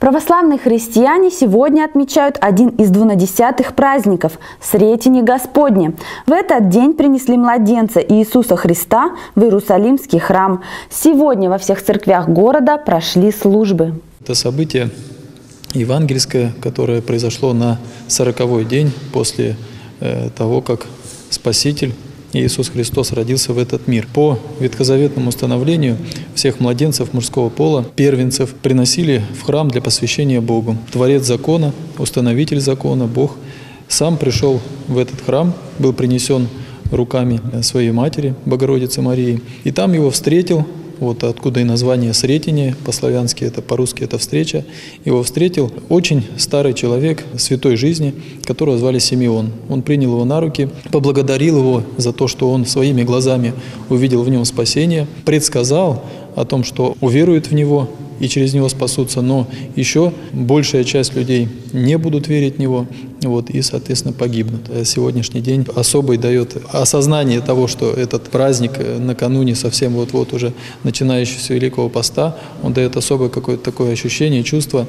Православные христиане сегодня отмечают один из двунадесятых праздников – Сретение Господне. В этот день принесли младенца Иисуса Христа в Иерусалимский храм. Сегодня во всех церквях города прошли службы. Это событие евангельское, которое произошло на сороковой день после э, того, как Спаситель Иисус Христос родился в этот мир. По ветхозаветному установлению всех младенцев мужского пола, первенцев, приносили в храм для посвящения Богу. Творец закона, установитель закона, Бог сам пришел в этот храм, был принесен руками своей матери, Богородицы Марии, и там его встретил вот откуда и название «Сретение», по-славянски это, по-русски это «встреча». Его встретил очень старый человек святой жизни, которого звали Симеон. Он принял его на руки, поблагодарил его за то, что он своими глазами увидел в нем спасение, предсказал о том, что уверует в него, и через него спасутся, но еще большая часть людей не будут верить в него вот, и, соответственно, погибнут. А сегодняшний день особый дает осознание того, что этот праздник э, накануне совсем вот-вот уже начинающегося Великого Поста, он дает особое какое-то такое ощущение, чувство